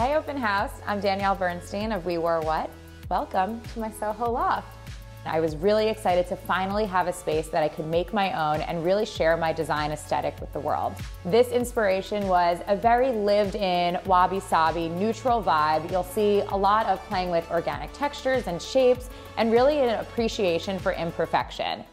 Hey Open House, I'm Danielle Bernstein of We Wore What. Welcome to my Soho Loft. I was really excited to finally have a space that I could make my own and really share my design aesthetic with the world. This inspiration was a very lived in, wabi sabi, neutral vibe. You'll see a lot of playing with organic textures and shapes and really an appreciation for imperfection.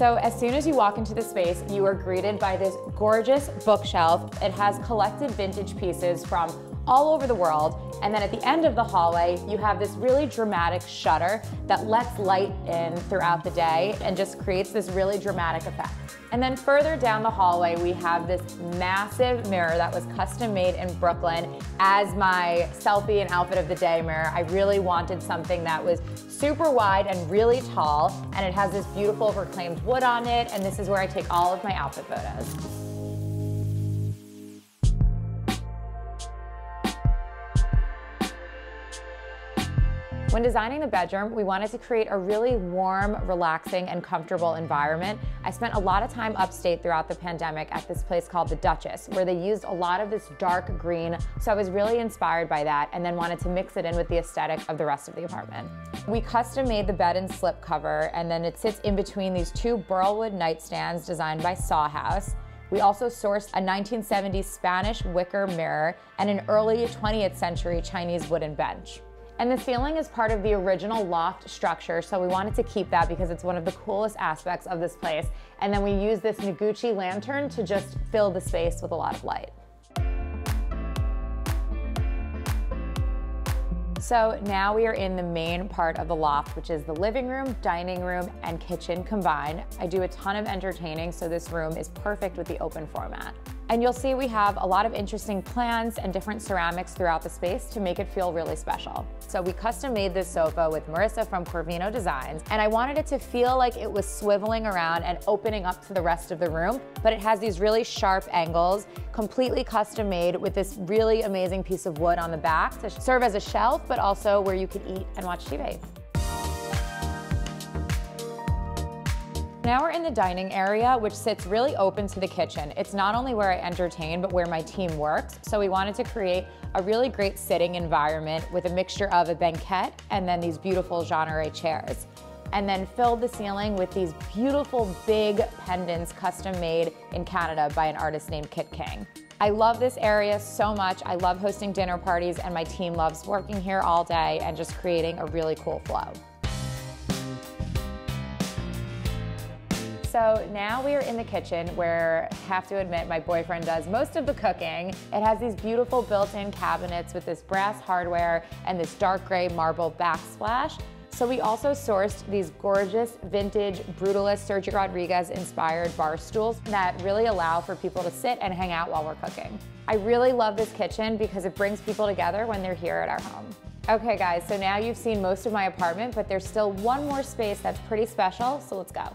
So as soon as you walk into the space, you are greeted by this gorgeous bookshelf. It has collected vintage pieces from all over the world. And then at the end of the hallway, you have this really dramatic shutter that lets light in throughout the day and just creates this really dramatic effect. And then further down the hallway, we have this massive mirror that was custom made in Brooklyn as my selfie and outfit of the day mirror. I really wanted something that was super wide and really tall, and it has this beautiful reclaimed wood on it, and this is where I take all of my outfit photos. When designing the bedroom, we wanted to create a really warm, relaxing, and comfortable environment. I spent a lot of time upstate throughout the pandemic at this place called the Dutchess, where they used a lot of this dark green. So I was really inspired by that and then wanted to mix it in with the aesthetic of the rest of the apartment. We custom made the bed and slip cover, and then it sits in between these two burlwood nightstands designed by Sawhouse. We also sourced a 1970s Spanish wicker mirror and an early 20th century Chinese wooden bench. And the ceiling is part of the original loft structure, so we wanted to keep that because it's one of the coolest aspects of this place. And then we use this Noguchi lantern to just fill the space with a lot of light. So now we are in the main part of the loft, which is the living room, dining room, and kitchen combined. I do a ton of entertaining, so this room is perfect with the open format. And you'll see we have a lot of interesting plants and different ceramics throughout the space to make it feel really special. So we custom made this sofa with Marissa from Corvino Designs, and I wanted it to feel like it was swiveling around and opening up to the rest of the room, but it has these really sharp angles, completely custom made with this really amazing piece of wood on the back to serve as a shelf, but also where you could eat and watch TV. Now we're in the dining area, which sits really open to the kitchen. It's not only where I entertain, but where my team works. So we wanted to create a really great sitting environment with a mixture of a banquette and then these beautiful Jeanneret chairs. And then filled the ceiling with these beautiful big pendants custom made in Canada by an artist named Kit King. I love this area so much. I love hosting dinner parties and my team loves working here all day and just creating a really cool flow. So now we are in the kitchen where I have to admit my boyfriend does most of the cooking. It has these beautiful built-in cabinets with this brass hardware and this dark gray marble backsplash. So we also sourced these gorgeous vintage Brutalist Sergio Rodrigues inspired bar stools that really allow for people to sit and hang out while we're cooking. I really love this kitchen because it brings people together when they're here at our home. Okay guys, so now you've seen most of my apartment, but there's still one more space that's pretty special, so let's go.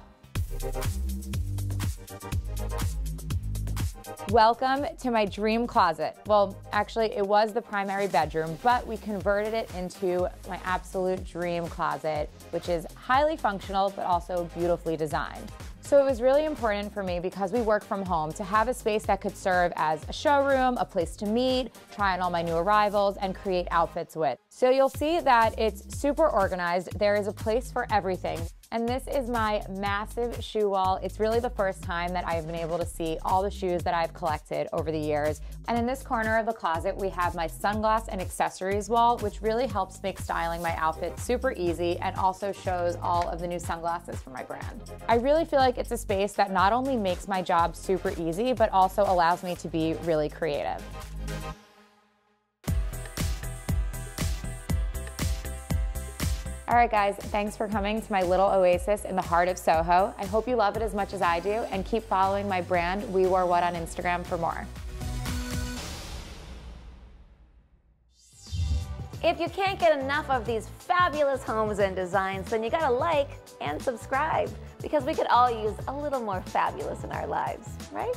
Welcome to my dream closet. Well, actually, it was the primary bedroom, but we converted it into my absolute dream closet, which is highly functional, but also beautifully designed. So it was really important for me because we work from home to have a space that could serve as a showroom, a place to meet, try on all my new arrivals, and create outfits with. So you'll see that it's super organized. There is a place for everything. And this is my massive shoe wall. It's really the first time that I've been able to see all the shoes that I've collected over the years. And in this corner of the closet, we have my sunglass and accessories wall, which really helps make styling my outfit super easy and also shows all of the new sunglasses from my brand. I really feel like it's a space that not only makes my job super easy, but also allows me to be really creative. All right, guys, thanks for coming to my little oasis in the heart of Soho. I hope you love it as much as I do and keep following my brand, We Wore What on Instagram for more. If you can't get enough of these fabulous homes and designs, then you gotta like and subscribe because we could all use a little more fabulous in our lives, right?